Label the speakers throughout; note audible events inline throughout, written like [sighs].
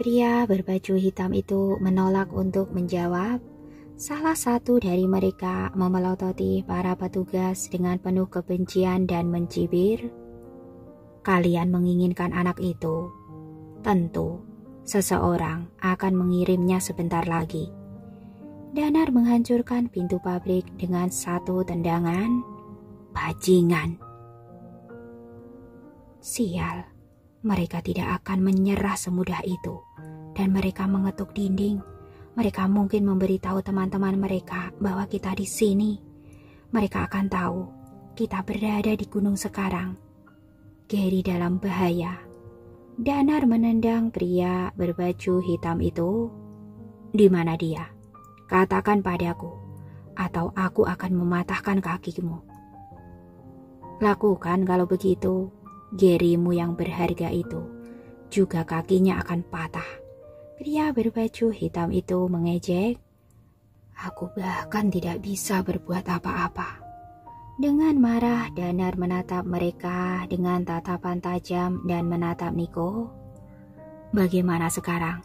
Speaker 1: Pria berbaju hitam itu menolak untuk menjawab. Salah satu dari mereka memelototi para petugas dengan penuh kebencian dan mencibir. Kalian menginginkan anak itu. Tentu, seseorang akan mengirimnya sebentar lagi. Danar menghancurkan pintu pabrik dengan satu tendangan. Bajingan. Sial, mereka tidak akan menyerah semudah itu. Dan mereka mengetuk dinding mereka mungkin memberitahu teman-teman mereka bahwa kita di sini. Mereka akan tahu kita berada di gunung sekarang. Gary dalam bahaya. Danar menendang pria berbaju hitam itu. Di mana dia? Katakan padaku, atau aku akan mematahkan kakimu. Lakukan kalau begitu, Garymu yang berharga itu, juga kakinya akan patah. Pria berbaju hitam itu mengejek. Aku bahkan tidak bisa berbuat apa-apa. Dengan marah, Danar menatap mereka dengan tatapan tajam dan menatap Niko. Bagaimana sekarang?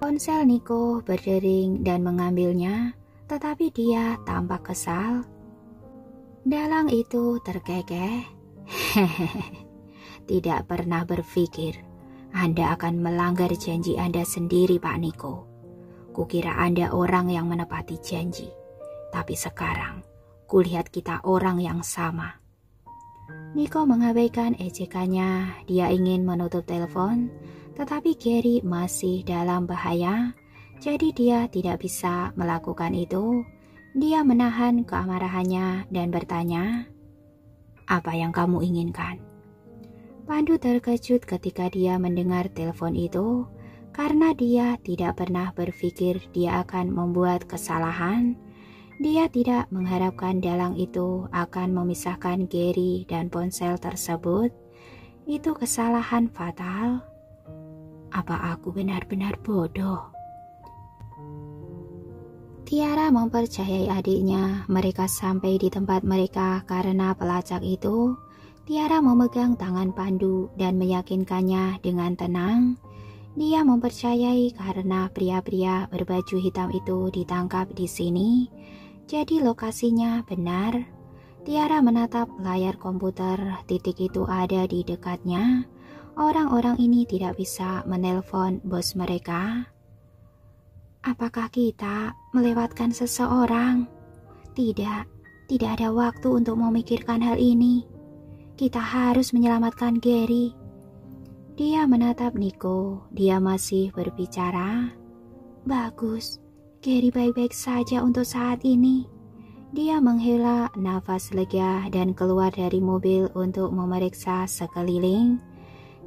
Speaker 1: Ponsel Niko berdering dan mengambilnya, tetapi dia tampak kesal. Dalang itu terkekeh. Hehehe, [laughs] tidak pernah berpikir anda akan melanggar janji Anda sendiri, Pak Niko. Kukira Anda orang yang menepati janji, tapi sekarang kulihat kita orang yang sama. Niko mengabaikan ejekannya. Dia ingin menutup telepon, tetapi Gary masih dalam bahaya, jadi dia tidak bisa melakukan itu. Dia menahan keamarahannya dan bertanya, "Apa yang kamu inginkan?" Pandu terkejut ketika dia mendengar telepon itu karena dia tidak pernah berpikir dia akan membuat kesalahan. Dia tidak mengharapkan dalang itu akan memisahkan Gary dan ponsel tersebut. Itu kesalahan fatal. Apa aku benar-benar bodoh? Tiara mempercayai adiknya mereka sampai di tempat mereka karena pelacak itu Tiara memegang tangan Pandu dan meyakinkannya dengan tenang. Dia mempercayai karena pria-pria berbaju hitam itu ditangkap di sini, jadi lokasinya benar. Tiara menatap layar komputer, titik itu ada di dekatnya. Orang-orang ini tidak bisa menelpon bos mereka. Apakah kita melewatkan seseorang? Tidak, tidak ada waktu untuk memikirkan hal ini. Kita harus menyelamatkan Gary. Dia menatap Nico. Dia masih berbicara. Bagus, Gary baik-baik saja untuk saat ini. Dia menghela nafas lega dan keluar dari mobil untuk memeriksa sekeliling.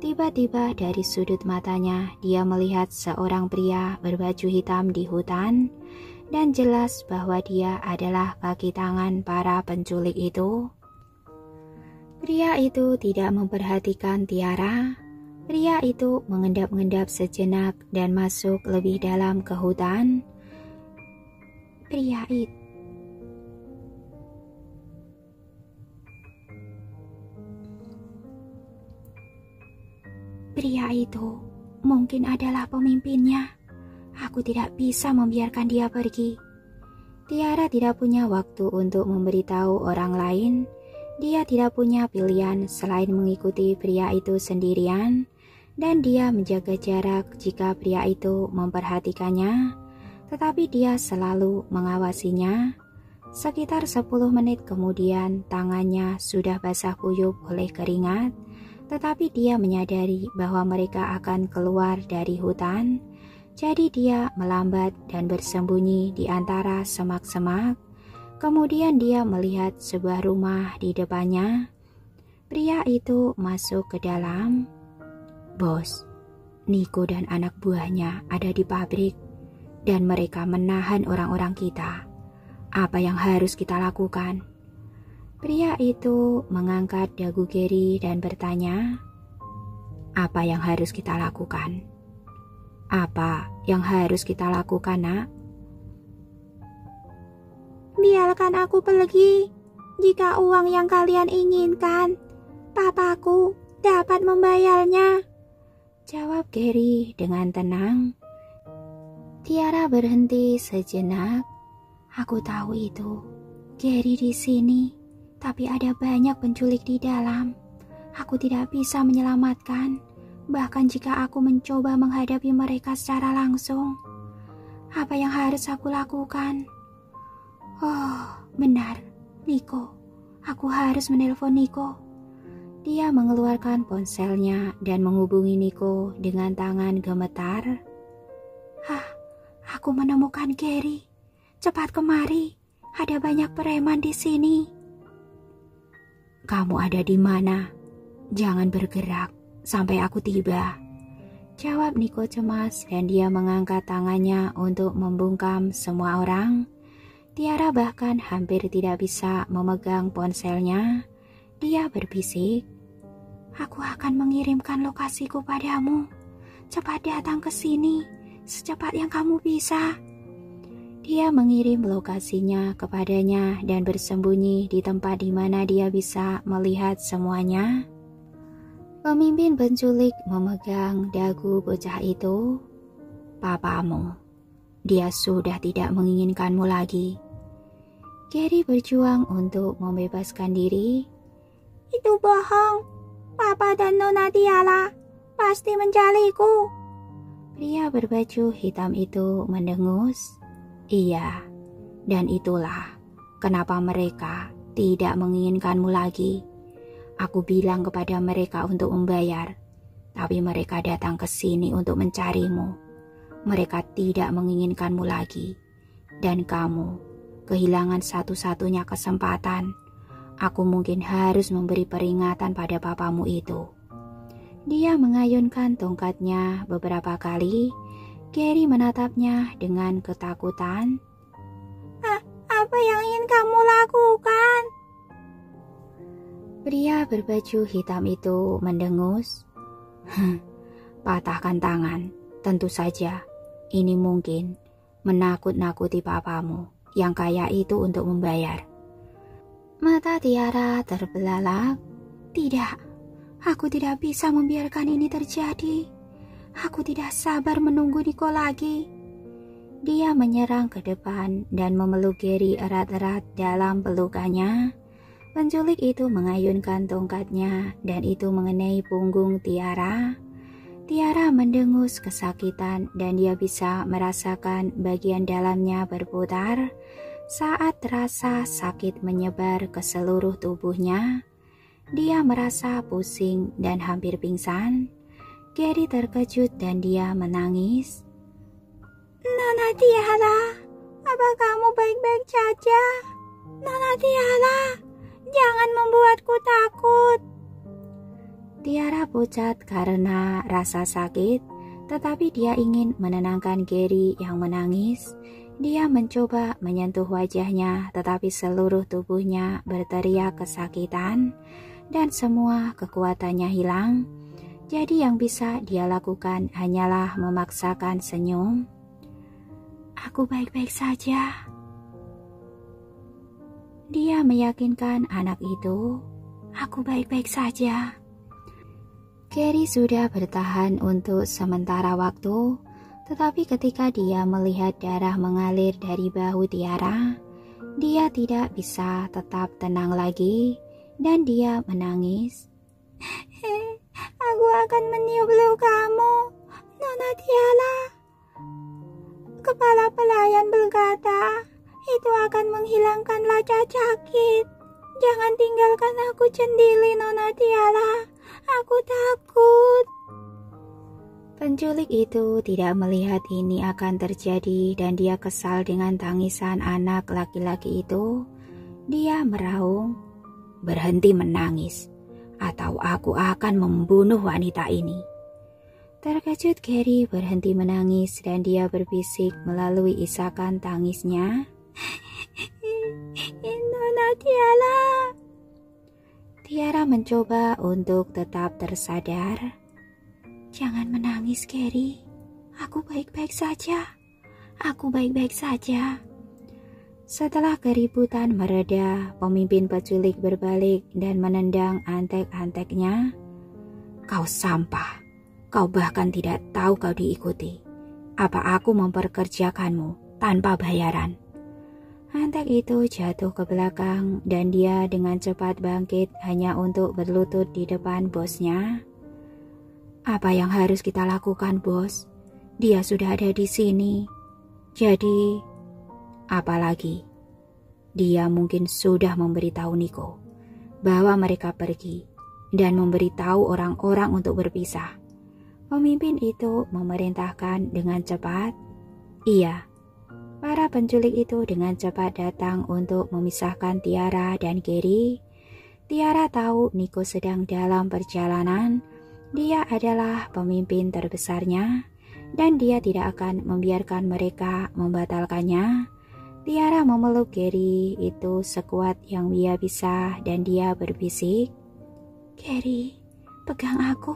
Speaker 1: Tiba-tiba dari sudut matanya dia melihat seorang pria berbaju hitam di hutan dan jelas bahwa dia adalah kaki tangan para penculik itu. Pria itu tidak memperhatikan Tiara. Pria itu mengendap-endap sejenak dan masuk lebih dalam ke hutan. Pria itu Pria itu mungkin adalah pemimpinnya. Aku tidak bisa membiarkan dia pergi. Tiara tidak punya waktu untuk memberitahu orang lain dia tidak punya pilihan selain mengikuti pria itu sendirian, dan dia menjaga jarak jika pria itu memperhatikannya, tetapi dia selalu mengawasinya. Sekitar 10 menit kemudian, tangannya sudah basah kuyup oleh keringat, tetapi dia menyadari bahwa mereka akan keluar dari hutan. Jadi dia melambat dan bersembunyi di antara semak-semak Kemudian dia melihat sebuah rumah di depannya. Pria itu masuk ke dalam. Bos, Niko dan anak buahnya ada di pabrik dan mereka menahan orang-orang kita. Apa yang harus kita lakukan? Pria itu mengangkat dagu Gary dan bertanya, "Apa yang harus kita lakukan?" "Apa yang harus kita lakukan, Nak?"
Speaker 2: Biarkan aku pergi. Jika uang yang kalian inginkan, papaku dapat membayarnya.
Speaker 1: Jawab Gary dengan tenang. Tiara berhenti sejenak. Aku tahu itu. Gary di sini, tapi ada banyak penculik di dalam. Aku tidak bisa menyelamatkan, bahkan jika aku mencoba menghadapi mereka secara langsung. Apa yang harus aku lakukan? Benar, Niko. Aku harus menelpon Niko. Dia mengeluarkan ponselnya dan menghubungi Niko dengan tangan gemetar. Hah, aku menemukan Gary. Cepat kemari, ada banyak preman di sini. Kamu ada di mana? Jangan bergerak sampai aku tiba. Jawab Niko cemas dan dia mengangkat tangannya untuk membungkam semua orang. Tiara bahkan hampir tidak bisa memegang ponselnya dia berbisik, Aku akan mengirimkan lokasiku padamu. Cepat datang ke sini, secepat yang kamu bisa. Dia mengirim lokasinya kepadanya dan bersembunyi di tempat di mana dia bisa melihat semuanya. Pemimpin penculik memegang dagu bocah itu. Papamu, dia sudah tidak menginginkanmu lagi. Gary berjuang untuk membebaskan diri
Speaker 2: itu bohong. Papa dan Nona Tiara pasti mencariku.
Speaker 1: Pria berbaju hitam itu mendengus. Iya, dan itulah kenapa mereka tidak menginginkanmu lagi. Aku bilang kepada mereka untuk membayar, tapi mereka datang ke sini untuk mencarimu. Mereka tidak menginginkanmu lagi, dan kamu kehilangan satu-satunya kesempatan Aku mungkin harus memberi peringatan pada papamu itu. Dia mengayunkan tongkatnya beberapa kali. Gary menatapnya dengan ketakutan.
Speaker 2: apa yang ingin kamu lakukan?
Speaker 1: Pria berbaju hitam itu mendengus. Patahkan tangan, tentu saja. Ini mungkin menakut-nakuti papamu yang kaya itu untuk membayar. Mata Tiara terbelalak. Tidak, aku tidak bisa membiarkan ini terjadi. Aku tidak sabar menunggu Niko lagi. Dia menyerang ke depan dan memeluk Gary erat-erat dalam pelukannya. Penculik itu mengayunkan tongkatnya dan itu mengenai punggung Tiara. Tiara mendengus kesakitan dan dia bisa merasakan bagian dalamnya berputar saat terasa sakit menyebar ke seluruh tubuhnya, dia merasa pusing dan hampir pingsan. Gary terkejut dan dia menangis.
Speaker 2: Nona Tiara, apa kamu baik-baik saja? Nona Tiara, jangan membuatku takut.
Speaker 1: Tiara pucat karena rasa sakit, tetapi dia ingin menenangkan Gary yang menangis. Dia mencoba menyentuh wajahnya, tetapi seluruh tubuhnya berteriak kesakitan dan semua kekuatannya hilang. Jadi, yang bisa dia lakukan hanyalah memaksakan senyum. "Aku baik-baik saja." Dia meyakinkan anak itu, "Aku baik-baik saja." Carrie sudah bertahan untuk sementara waktu tetapi ketika dia melihat darah mengalir dari bahu Tiara, dia tidak bisa tetap tenang lagi dan dia menangis.
Speaker 2: Aku akan meniup kamu, Nona Tiara. Kepala pelayan berkata, itu akan menghilangkan rasa sakit. Jangan tinggalkan aku sendiri, Nona Tiara. Aku takut.
Speaker 1: Penculik itu tidak melihat ini akan terjadi dan dia kesal dengan tangisan anak laki-laki itu. Dia meraung, berhenti menangis, atau aku akan membunuh wanita ini. Terkejut Gary berhenti menangis dan dia berbisik melalui isakan tangisnya. [laughs]
Speaker 2: Nona Tiara.
Speaker 1: Mencoba untuk tetap tersadar
Speaker 2: Jangan menangis, Gary. Aku baik-baik saja. Aku baik-baik saja.
Speaker 1: Setelah keributan mereda, pemimpin penculik berbalik dan menendang antek-anteknya. Kau sampah. Kau bahkan tidak tahu kau diikuti. Apa aku memperkerjakanmu tanpa bayaran?
Speaker 2: Antek itu jatuh ke belakang dan dia dengan cepat bangkit hanya untuk berlutut di depan bosnya.
Speaker 1: Apa yang harus kita lakukan, bos? Dia sudah ada di sini. Jadi, apalagi dia mungkin sudah memberitahu Niko bahwa mereka pergi dan memberitahu orang-orang untuk berpisah.
Speaker 2: Pemimpin itu memerintahkan dengan cepat.
Speaker 1: Iya,
Speaker 2: Para penculik itu dengan cepat datang untuk memisahkan Tiara dan Gary. Tiara tahu Niko sedang dalam perjalanan. Dia adalah pemimpin terbesarnya dan dia tidak akan membiarkan mereka membatalkannya. Tiara memeluk Gary itu sekuat yang dia bisa dan dia berbisik.
Speaker 1: Gary, pegang aku.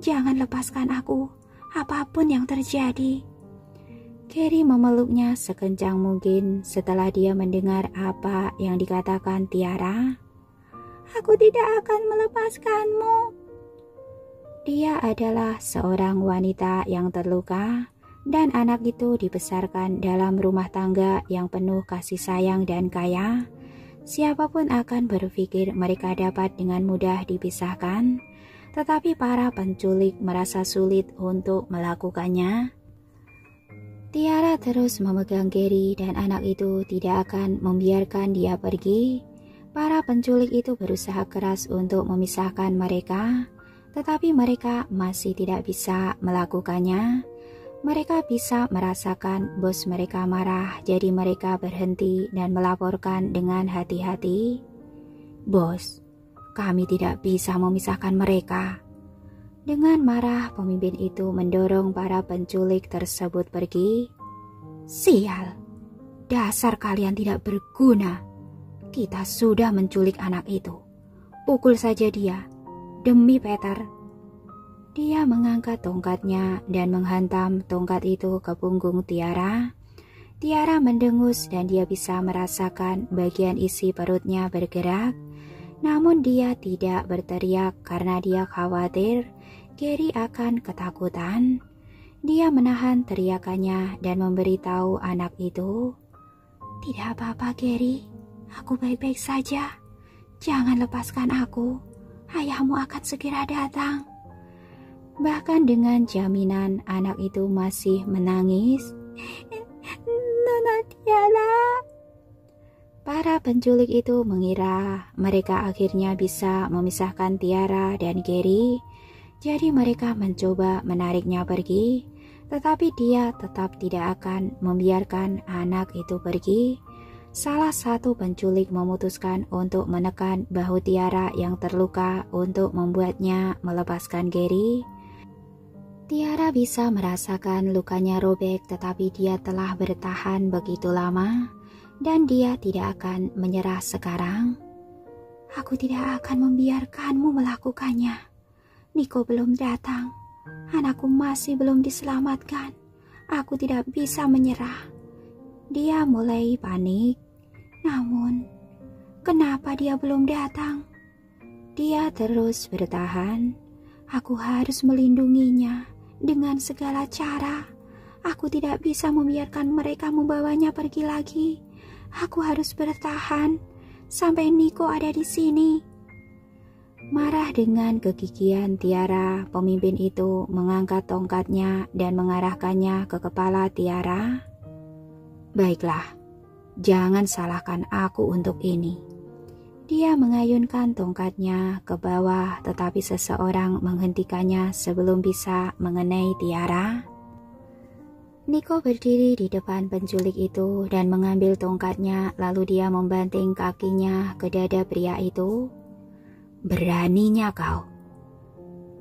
Speaker 1: Jangan lepaskan aku, apa pun yang terjadi.
Speaker 2: Carrie memeluknya sekencang mungkin setelah dia mendengar apa yang dikatakan Tiara.
Speaker 1: Aku tidak akan melepaskanmu.
Speaker 2: Dia adalah seorang wanita yang terluka dan anak itu dibesarkan dalam rumah tangga yang penuh kasih sayang dan kaya. Siapa pun akan berpikir mereka dapat dengan mudah dipisahkan, tetapi para penculik merasa sulit untuk melakukannya. Tiara terus memegang Gary dan anak itu tidak akan membiarkan dia pergi. Para penculik itu berusaha keras untuk memisahkan mereka, tetapi mereka masih tidak bisa melakukannya. Mereka bisa merasakan bos mereka marah, jadi mereka berhenti dan melaporkan dengan hati-hati.
Speaker 1: Bos, kami tidak bisa memisahkan mereka.
Speaker 2: Dengan marah, pemimpin itu mendorong para penculik tersebut pergi.
Speaker 1: Sial, dasar kalian tidak berguna. Kita sudah menculik anak itu. Pukul saja dia, demi Peter.
Speaker 2: Dia mengangkat tongkatnya dan menghantam tongkat itu ke punggung Tiara. Tiara mendengus dan dia bisa merasakan bagian isi perutnya bergerak. Namun dia tidak berteriak karena dia khawatir Gary akan ketakutan. Dia menahan teriakannya dan memberitahu anak itu,
Speaker 1: Tidak apa-apa Gary, aku baik-baik saja. Jangan lepaskan aku, ayahmu akan segera datang.
Speaker 2: Bahkan dengan jaminan anak itu masih menangis. [laughs]
Speaker 1: Nona Tiara.
Speaker 2: Para penculik itu mengira mereka akhirnya bisa memisahkan Tiara dan Gary jadi mereka mencoba menariknya pergi, tetapi dia tetap tidak akan membiarkan anak itu pergi. Salah satu penculik memutuskan untuk menekan bahu Tiara yang terluka untuk membuatnya melepaskan Gary. Tiara bisa merasakan lukanya robek tetapi dia telah bertahan begitu lama dan dia tidak akan menyerah sekarang.
Speaker 1: Aku tidak akan membiarkanmu melakukannya. Niko belum datang. Anakku masih belum diselamatkan. Aku tidak bisa menyerah. Dia mulai panik. Namun, kenapa dia belum datang? Dia terus bertahan. Aku harus melindunginya dengan segala cara. Aku tidak bisa membiarkan mereka membawanya pergi lagi. Aku harus bertahan sampai Niko ada di sini.
Speaker 2: Marah dengan kegigihan Tiara, pemimpin itu mengangkat tongkatnya dan mengarahkannya ke kepala Tiara.
Speaker 1: Baiklah, jangan salahkan aku untuk ini.
Speaker 2: Dia mengayunkan tongkatnya ke bawah, tetapi seseorang menghentikannya sebelum bisa mengenai Tiara. Niko berdiri di depan penculik itu dan mengambil tongkatnya, lalu dia membanting kakinya ke dada pria itu.
Speaker 1: Beraninya kau.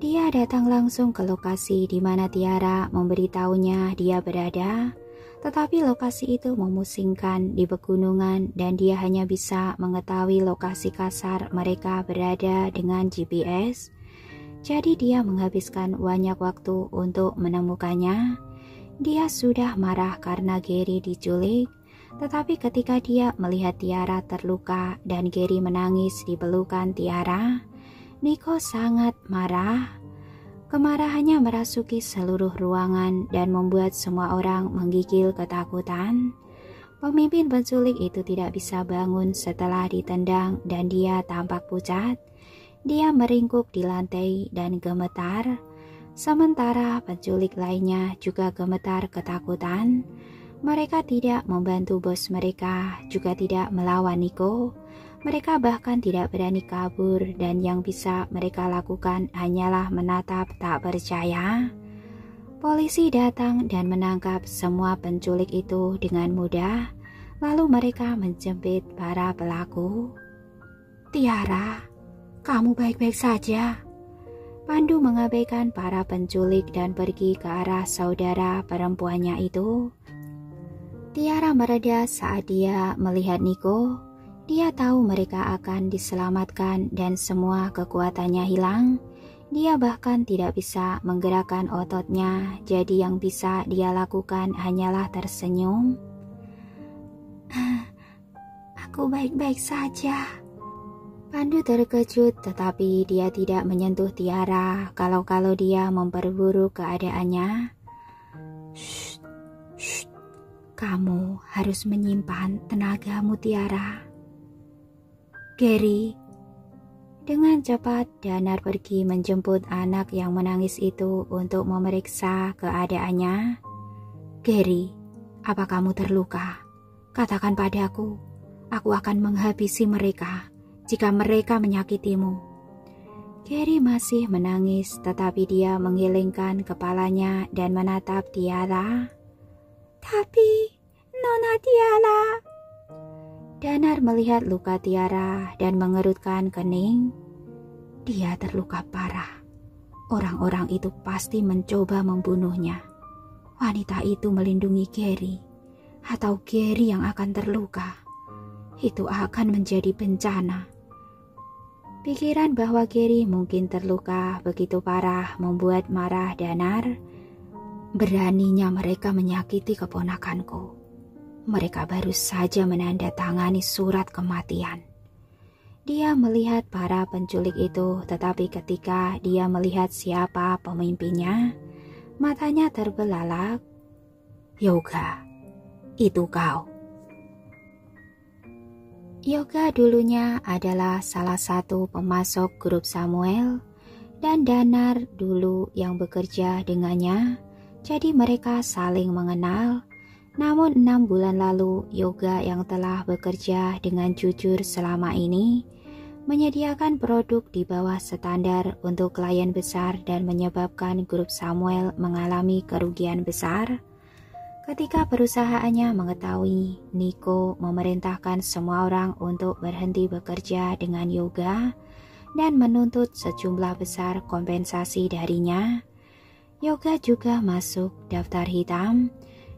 Speaker 2: Dia datang langsung ke lokasi di mana Tiara memberitahunya dia berada, tetapi lokasi itu memusingkan di pegunungan dan dia hanya bisa mengetahui lokasi kasar mereka berada dengan GPS. Jadi dia menghabiskan banyak waktu untuk menemukannya. Dia sudah marah karena Gary diculik tetapi ketika dia melihat Tiara terluka dan Gary menangis di pelukan Tiara, Nico sangat marah.
Speaker 1: Kemarahannya merasuki seluruh ruangan dan membuat semua orang menggigil ketakutan. Pemimpin penculik itu tidak bisa bangun setelah ditendang dan dia tampak pucat. Dia meringkuk di lantai dan gemetar. Sementara penculik lainnya juga gemetar ketakutan. Mereka tidak membantu bos mereka, juga tidak melawan Niko. Mereka bahkan tidak berani kabur dan yang bisa mereka lakukan hanyalah menatap tak percaya. Polisi datang dan menangkap semua penculik itu dengan mudah. Lalu mereka menjepit para pelaku. Tiara, kamu baik-baik saja. Pandu mengabaikan para penculik dan pergi ke arah saudara perempuannya itu. Tiara mereda saat dia melihat Niko dia tahu mereka akan diselamatkan dan semua kekuatannya hilang. Dia bahkan tidak bisa menggerakkan ototnya, jadi yang bisa dia lakukan hanyalah tersenyum. [sighs] Aku baik-baik saja. Pandu terkejut tetapi dia tidak menyentuh Tiara kalau-kalau dia memperburuk keadaannya. Shh, shh, kamu harus menyimpan tenagamu Tiara. Gary. Dengan cepat, Danar pergi menjemput anak yang menangis itu untuk memeriksa keadaannya. Gary, apa kamu terluka? Katakan padaku, aku akan menghabisi mereka jika mereka menyakitimu. Gary masih menangis, tetapi dia menggelengkan kepalanya dan menatap Tiara. Tapi, Nona Tiara, Danar melihat luka Tiara dan mengerutkan kening. Dia terluka parah. Orang-orang itu pasti mencoba membunuhnya. Wanita itu melindungi Gary, atau Gary yang akan terluka. Itu akan menjadi bencana. Pikiran bahwa Gary mungkin terluka begitu parah membuat marah Danar. Beraninya mereka menyakiti keponakanku mereka baru saja menandatangani surat kematian. Dia melihat para penculik itu, tetapi ketika dia melihat siapa pemimpinnya, matanya terbelalak. Yoga, itu kau. Yoga dulunya adalah salah satu pemasok grup Samuel dan Danar dulu yang bekerja dengannya, jadi mereka saling mengenal namun enam bulan lalu, Yoga yang telah bekerja dengan jujur selama ini menyediakan produk di bawah standar untuk klien besar dan menyebabkan grup Samuel mengalami kerugian besar. Ketika perusahaannya mengetahui Nico memerintahkan semua orang untuk berhenti bekerja dengan Yoga dan menuntut sejumlah besar kompensasi darinya, Yoga juga masuk daftar hitam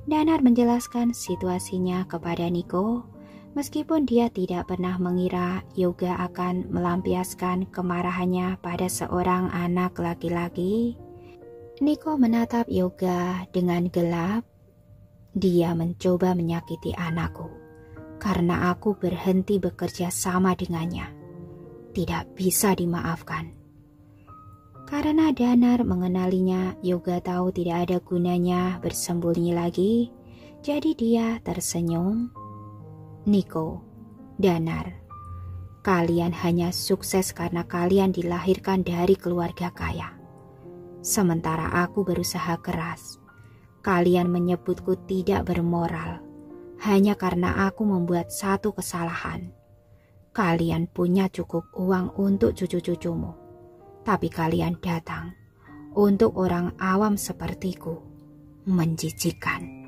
Speaker 1: Danar menjelaskan situasinya kepada Niko, meskipun dia tidak pernah mengira Yoga akan melampiaskan kemarahannya pada seorang anak laki-laki. Niko menatap Yoga dengan gelap. Dia mencoba menyakiti anakku karena aku berhenti bekerja sama dengannya. Tidak bisa dimaafkan. Karena Danar mengenalinya, Yoga tahu tidak ada gunanya bersembunyi lagi. Jadi dia tersenyum. Niko, Danar, kalian hanya sukses karena kalian dilahirkan dari keluarga kaya. Sementara aku berusaha keras. Kalian menyebutku tidak bermoral hanya karena aku membuat satu kesalahan. Kalian punya cukup uang untuk cucu-cucumu tapi kalian datang untuk orang awam sepertiku. Menjijikan.